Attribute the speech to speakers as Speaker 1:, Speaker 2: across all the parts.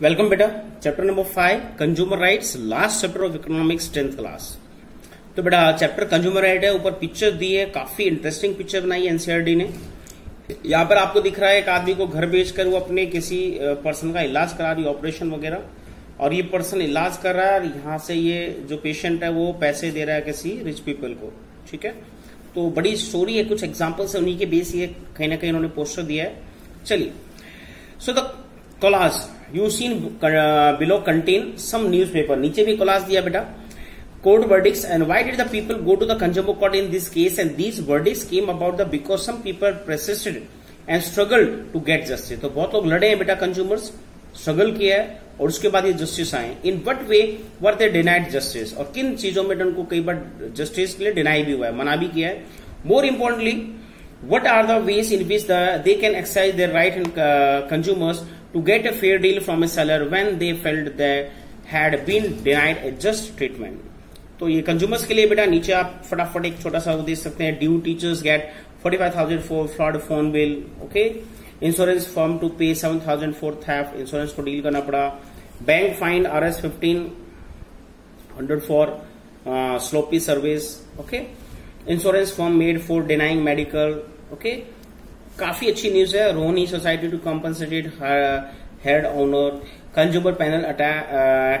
Speaker 1: Welcome बेटा. Chapter number five consumer rights last chapter of economics tenth class तो बेटा chapter consumer right है. ऊपर पिक्चर दी है. काफ़ी इंटरेस्टिंग पिक्चर बनाई है एनसीआरडी ने. यहाँ पर आपको दिख रहा है, एक आदमी को घर बेचकर वो अपने किसी पर्सन का इलाज करा रही ऑपरेशन वगैरह. और ये पर्सन इलाज कर रहा है और यहाँ से ये जो पेशेंट है वो पैसे दे रहा है किसी रिच पीपल को. ठीक है? तो बड़ी स्टोरी है, कुछ एग्जाम्पल्स है उन्हीं के बेस ये कहीं ना कहीं उन्होंने पोस्टर दिया है. चलिए. So the collage you seen below contain some newspaper नीचे भी क्लास दिया बेटा। Court verdicts and why did the people go to the consumer court in this case and this verdicts came about the because some people persisted and struggle to get justice तो बहुत लोग लड़े हैं बेटा consumers struggle किया है और उसके बाद ये जस्टिस आए। In what way were they denied justice और किन चीज़ों में उनको कई बार जस्टिस के लिए डिनाई भी हुआ है, मना भी किया है। More importantly what are the ways in which the they can exercise their right and consumers to get a fair deal from a seller when they felt they had been denied a just treatment. तो ये consumers के लिए बेटा नीचे आप फटाफट एक छोटा सा वो देख सकते हैं। Due teachers get forty five thousand for fraud phone bill okay insurance form to pay seven thousand for theft insurance को डील करना पड़ा। Bank fine R S fifteen hundred for sloppy service okay insurance form made for denying medical okay काफ़ी अच्छी news है रोनी society to compensated head owner consumer panel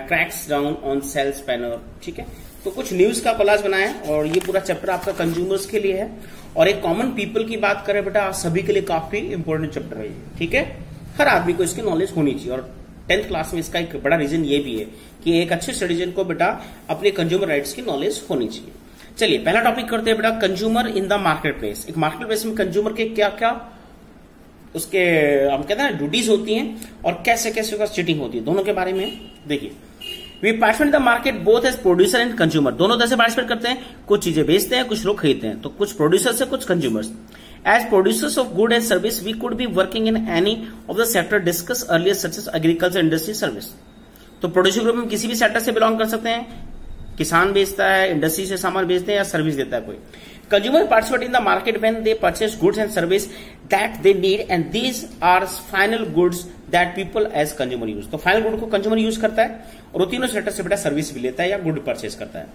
Speaker 1: tracks down on sales panel ठीक है? तो कुछ news का collage बनाया और ये पूरा चैप्टर आपका कंज्यूमर्स के लिए है। और एक कॉमन पीपल की बात करें बेटा, आप सभी के लिए काफ़ी इंपॉर्टेंट चैप्टर है ठीक है? हर आदमी को इसकी नॉलेज होनी चाहिए, और टेंथ क्लास में इसका एक बड़ा रीजन ये भी है कि एक अच्छे सिटीजन को बेटा अपने कंज्यूमर राइट्स की नॉलेज होनी चाहिए। चलिए, पहला टॉपिक करते हैं बेटा consumer in the market place एक मार्केट प्लेस में कंज्यूमर के क्या क्या उसके, हम कहते हैं ड्यूटीज़ होती हैं और कैसे कैसे उसका चीटिंग होती है, दोनों के बारे में देखिए। We participate the market both as producer and consumer दोनों तरह से पार्टिसिपेट करते हैं, कुछ चीज़ें बेचते हैं, कुछ लोग खरीदते हैं। तो कुछ प्रोड्यूसर से, कुछ consumers as producers of good and service we could be working in any of the sector discuss earlier such agriculture industry service तो प्रोड्यूसर ग्रुप में किसी भी सेक्टर से बिलोंग कर सकते हैं किसान बेचता है, इंडस्ट्री से सामान बेचते हैं या सर्विस देता है कोई। Consumer participate in the market when they purchase goods and service that they need and these are final goods that people as consumer use तो फाइनल गुड को कंज्यूमर यूज़ करता है और तीनों सेक्टर से बेटा सर्विस भी लेता है या गुड परचेस करता है।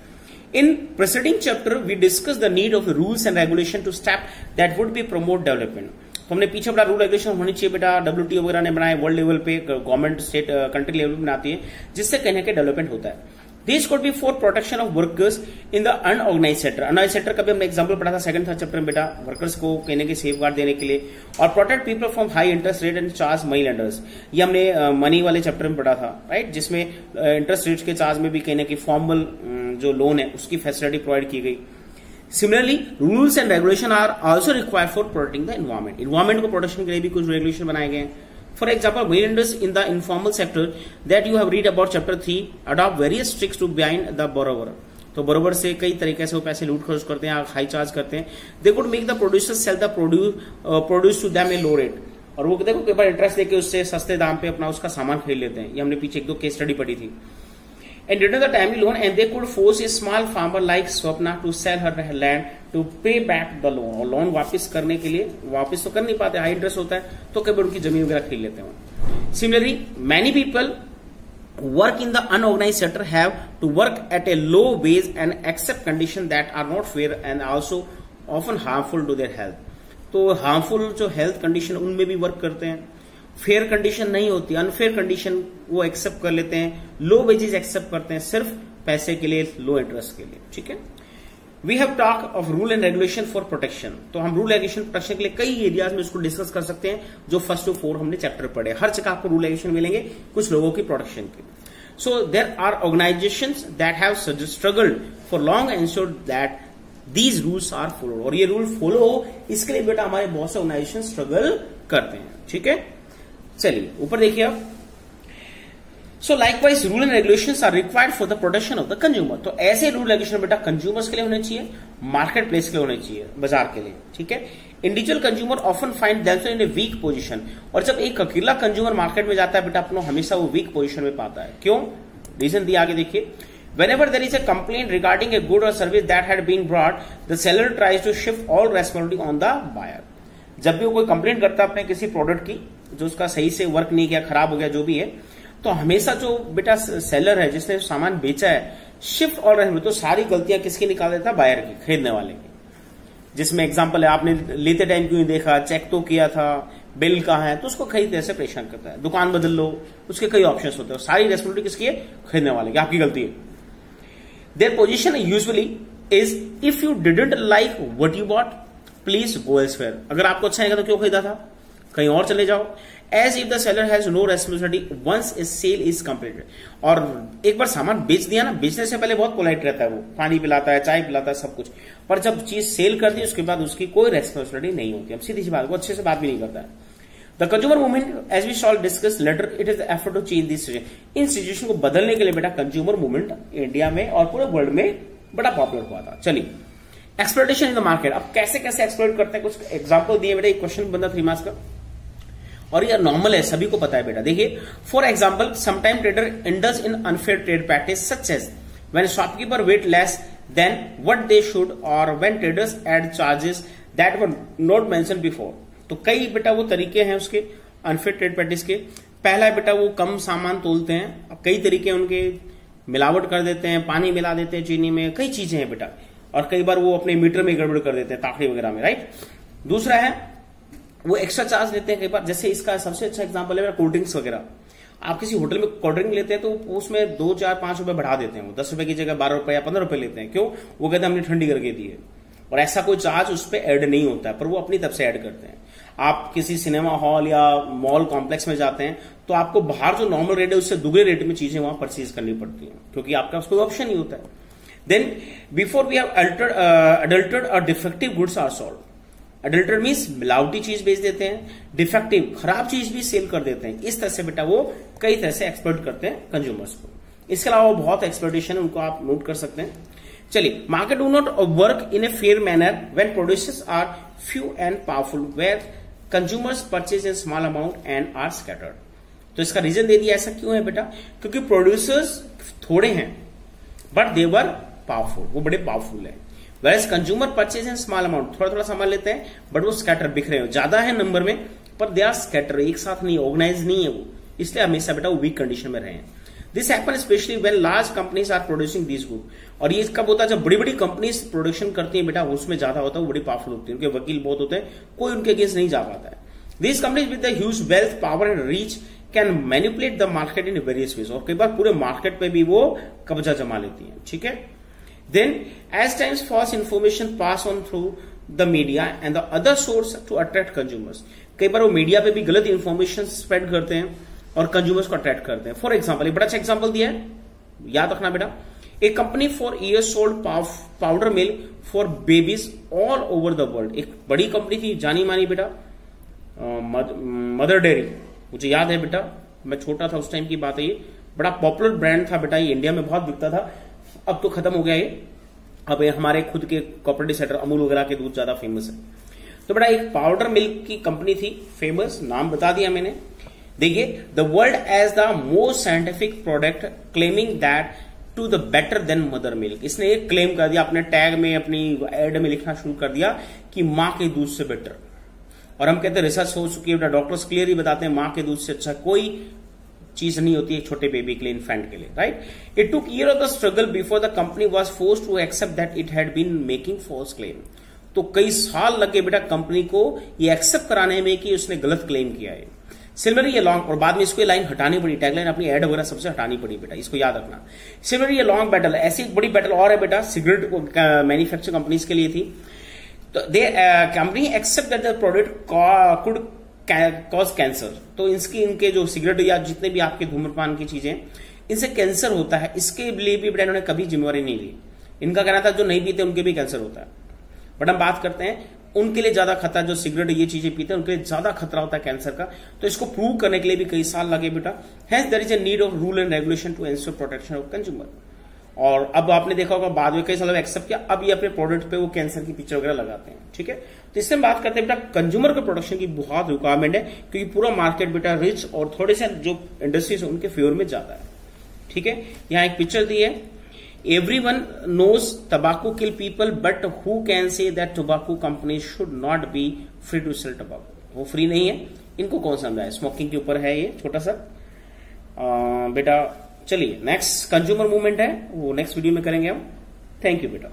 Speaker 1: In preceding chapter we discuss the need of rules and regulation to step that would be promote development तो हमने पीछे बड़ा रूल रेगुलेशन होनी चाहिए बेटा डब्ल्यू वगैरह ने बनाए वर्ल्ड लेवल पे गवर्नमेंट स्टेट कंट्री लेवल पे बनाती है, जिससे कहने के डेवलपमेंट होता है। This could be for protection of workers in the unorganized sector unorganized sector का भी हमने एग्जांपल पढ़ा था सेकंड थर्ड चैप्टर में बेटा वर्कर्स को कहने के सेफ़ गार्ड देने के लिए और protect people from high interest rate and charge money lenders ये हमने मनी वाले चैप्टर में पढ़ा था राइट जिसमें इंटरेस्ट रेट के चार्ज में भी कहने की फॉर्मल जो लोन है, उसकी फैसिलिटी प्रोवाइड की गई। Similarly rules and regulation are also required for protecting the environment environment को प्रोटेक्शन के लिए भी कुछ रेगुलेशन बनाए गए हैं। For example, vendors in the informal sector that you have read about chapter 3 adopt various tricks to bind the borrower. तो बरोबर से कई तरीके से वो पैसे लूट खर्च करते हैं हाई चार्ज करते हैं। They could make the producer sell the produce to them a low rate और वो देखो कई बार इंटरेस्ट देकर उससे सस्ते दाम पे अपना उसका सामान खरीद लेते हैं। ये हमने पीछे एक दो केस स्टडी पढ़ी थी। And return the timely loan and they could force a small farmer like Swapna to sell her land to pay back the loan और लोन वापस करने के लिए वापस तो कर नहीं पाते हाई इंटरेस्ट होता है तो बार उनकी ज़मीन वगैरह खरीद लेते हैं similarly many people work in the unorganized sector have to work at a low wage and accept conditions that are not fair and also often harmful to their health तो हार्मफुल जो हेल्थ कंडीशन उनमें भी work करते हैं fair condition नहीं होती unfair condition वो accept कर लेते हैं लो वेजेस एक्सेप्ट करते हैं सिर्फ़ पैसे के लिए लो इंटरेस्ट के लिए, ठीक है? We have talk of rule and regulation for protection तो हम रूल रेगुलेशन प्रोटेक्शन के लिए कई एरियाज़ में इसको डिस्कस कर सकते हैं, जो फ़र्स्ट टू फोर हमने चैप्टर पढ़े हर जगह आपको रूल रेगुलेशन मिलेंगे, कुछ लोगों की प्रोटेक्शन के so there are organization that have struggled for long ensure that these rules are follow और ये रूल फॉलो हो इसके लिए बेटा हमारे बहुत से ऑर्गेनाइजेशन स्ट्रगल करते हैं, ठीक है? चलिए ऊपर देखिए आप। So likewise rule and regulation are required for the protection of the consumer तो ऐसे रूल रेगुलेशन बेटा कंज्यूमर्स के लिए होने चाहिए मार्केट प्लेस के लिए होने चाहिए बाज़ार के लिए ठीक है? Individual consumer often find in a weak position और जब एक अकेला कंज्यूमर मार्केट में जाता है बेटा अपना हमेशा वो वीक पोजिशन में पाता है। क्यों? रीजन दिया आगे देखिए। Whenever there is a complaint regarding a good or service that had been brought, the seller tries to shift all responsibility on the buyer. जब भी वो कोई कंप्लेंट करता है अपने किसी प्रोडक्ट की जो उसका सही से वर्क नहीं किया, खराब हो गया, जो भी है तो हमेशा जो बेटा सेलर है, जिसने सामान बेचा है शिफ्ट ऑर्डर तो सारी गलतियाँ किसकी निकाल देता है? बायर की खरीदने वाले की। जिसमें एग्ज़ाम्पल है, आपने लेते टाइम क्यों देखा? चेक तो किया था बिल कहा है? तो उसको खरीदने से परेशान करता है। दुकान बदल लो, उसके कई ऑप्शन होते हैं। सारी रेस्पॉन्सिबिलिटी किसकी है? खरीदने वाले की, आपकी गलती है। Their position usually is if you didn't like what you bought please go elsewhere अगर आपको अच्छा है तो क्यों खरीदा था? कहीं और चले जाओ। As if the seller has no responsibility once is sale is completed और एक बार सामान बेच दिया ना, बेचने से पहले बहुत पोलाइट रहता है वो। पानी पिलाता है, चाय पिलाता है, सब कुछ। पर जब चीज़ सेल कर दी, उसके बाद उसकी कोई रेस्पॉन्सिबिलिटी नहीं होती। अब सीधी सी बात, वो अच्छे से बात भी नहीं करता है। The consumer movement as we shall discuss later it is effort to change this in situation को बदलने के लिए बेटा कंज्यूमर मूवमेंट इंडिया में और पूरे वर्ल्ड में बड़ा पॉपुलर हुआ था। चलिए। एक्सप्लोटेशन इन द मार्केट अब कैसे कैसे एक्सप्लोर करते हैं? कुछ एग्ज़ाम्पल दिए बेटा। एक क्वेश्चन बंदा थ्री मार्क्स का। और ये नॉर्मल है, सभी को पता है बेटा। देखिए for example sometime trader indulge in unfair trade practice as when shopkeeper weight less than what they should और when traders add charges that were not mention before तो कई बेटा वो तरीके हैं उसके अनफेयर ट्रेड प्रैक्टिस के। पहला बेटा वो कम सामान तोलते हैं अब कई तरीके उनके। मिलावट कर देते हैं, पानी मिला देते हैं चीनी में, कई चीज़ें हैं बेटा। और कई बार वो अपने मीटर में गड़बड़ कर देते हैं, ताकड़ी वगैरह में राइट दूसरा है वो एक्स्ट्रा चार्ज लेते हैं कई बार। जैसे इसका सबसे अच्छा एग्ज़ाम्पल है कोल्ड ड्रिंक्स वगैरह। आप किसी होटल में कोल्ड ड्रिंक लेते हैं तो उसमें दो, चार, पाँच रुपए बढ़ा देते हैं वो। दस रुपए की जगह बारह रुपए या पंद्रह रुपए लेते हैं। क्यों? वो कहते हैं, हमने ठंडी करके दी है। और ऐसा कोई चार्ज उस पर एड नहीं होता है, पर वो अपनी तरफ़ से ऐड करते हैं। आप किसी सिनेमा हॉल या मॉल कॉम्प्लेक्स में जाते हैं तो आपको बाहर जो नॉर्मल रेट है, उससे दुगने रेट में चीज़ें वहाँ परचेज करनी पड़ती हैं, क्योंकि आपका कोई ऑप्शन ही होता है। Then before we have adulterated और defective goods are sold adulter means मिलावटी चीज़ बेच देते हैं डिफेक्टिव खराब चीज़ भी सेल कर देते हैं। इस तरह से बेटा वो कई तरह से एक्सप्लोर करते हैं कंज्यूमर्स को। इसके अलावा बहुत एक्सप्लोटेशन उनको आप नोट कर सकते हैं। चलिए market do not work in a fair manner when producers are few and powerful where consumers purchase in small amount and are scattered तो इसका रीजन दे दिया ऐसा क्यों है बेटा? क्योंकि प्रोड्यूसर्स थोड़े हैं बट देवर पावरफुल वो बड़े पावरफुल है। Where consumer purchase in small amount थोड़ा थोड़ा सामान लेते हैं बट वो स्कैटर बिखरे हो। ज़्यादा है नंबर में, पर दे आर स्कैटर एक साथ नहीं ऑर्गेनाइज नहीं है वो। इसलिए हमेशा बेटा वो वीक कंडीशन में रहे this happen specially when large companies are producing this good और ये कब होता है, जब बड़ी बड़ी कंपनीज़ प्रोडक्शन करती है बेटा, उसमें ज़्यादा होता है, वो बड़ी पावरफुल होती है। उनके वकील बहुत होते हैं, कोई उनके अगेंस्ट नहीं जा पाता है। This companies with huge wealth power and reach can manipulate the market in various ways और कई बार पूरे मार्केट पे भी वो कब्जा जमा लेती है। ठीक है? Then, as times false information pass on through the media and the other source to attract consumers. कई बार वो मीडिया पे भी गलत इन्फॉर्मेशन स्प्रेड करते हैं और कंज्यूमर्स को अट्रैक्ट करते हैं। फॉर एग्ज़ाम्पल बड़ा अच्छा एग्ज़ाम्पल दिया है। याद रखना बेटा। A company for years sold powder milk for babies all over the world एक बड़ी कंपनी थी जानी मानी बेटा। मदर डेयरी मुझे याद है बेटा। मैं छोटा था उस टाइम की बात है ये। बड़ा पॉपुलर ब्रांड था बेटा ये। इंडिया में बहुत बिकता था। अब तो खत्म हो गया ये। अब ये हमारे खुद के कॉपरेटिव सेक्टर अमूल वगैरह के दूध ज़्यादा फ़ेमस है। तो बड़ा एक पाउडर मिल्क की कंपनी थी फ़ेमस नाम बता दिया मैंने। देखिए the world as the most scientific product claiming that to the better than mother milk इसने एक क्लेम कर दिया, अपने टैग में, अपनी एड में लिखना शुरू कर दिया कि माँ के दूध से बेटर और हम कहते हैं रिसर्च हो चुकी है डॉक्टर्स क्लियर ही बताते हैं, माँ के दूध से अच्छा। कोई चीज़ नहीं होती है छोटे बेबी के लिए इन्फेंट के लिए right it took year of the struggle before the company was force to accept that it had been making false claim तो कई साल लगे बेटा कंपनी को ये एक्सेप्ट कराने में कि उसने गलत क्लेम किया है। सिल्वरी ये लॉन्ग और बाद में इसको लाइन हटानी पड़ी टैगलाइन अपनी एड वगैरह सबसे हटानी पड़ी बेटा, इसको याद रखना। सिल्वरी ये लॉन्ग बैटल ऐसी एक बड़ी बैटल और है बेटा सिगरेट मैन्युफैक्चर कंपनीज़ के लिए थी। तो the company accept that the product could cause cancer तो इसकी, इनके जो सिगरेट या जितने भी आपके धूम्रपान की चीज़ें इनसे कैंसर होता है। इसके लिए भी बेटा इन्होंने कभी जिम्मेवारी नहीं ली। इनका कहना था, जो नहीं पीते उनके भी कैंसर होता है। बट हम बात करते हैं, उनके लिए ज़्यादा खतरा, जो सिगरेट ये चीज़ें पीते हैं, उनके लिए ज़्यादा खतरा होता है कैंसर का। तो इसको प्रूव करने के लिए भी कई साल लगे बेटा। Has there is a need of rule and regulation to ensure protection of consumer और अब आपने देखा होगा बाद में कई सालों एक्सेप्ट किया अब ये अपने प्रोडक्ट पे वो कैंसर की पिक्चर वगैरह लगाते हैं ठीक है? तो इससे हम बात करते हैं बेटा कंज्यूमर के प्रोडक्शन की बहुत रिक्वायरमेंट है क्योंकि पूरा मार्केट बेटा रिच और थोड़े से जो इंडस्ट्रीज़ है उनके फेवर में ज़्यादा है ठीक है? यहाँ एक पिक्चर दी है। एवरी वन नोज़ तबाकू kill people but who can say that tobacco company should not be free to sell tobacco वो फ्री नहीं है। इनको कौन समझाए? स्मोकिंग के ऊपर है ये छोटा सा। आ, बेटा चलिए नेक्स्ट कंज्यूमर मूवमेंट है वो नेक्स्ट वीडियो में करेंगे हम। थैंक यू बेटा।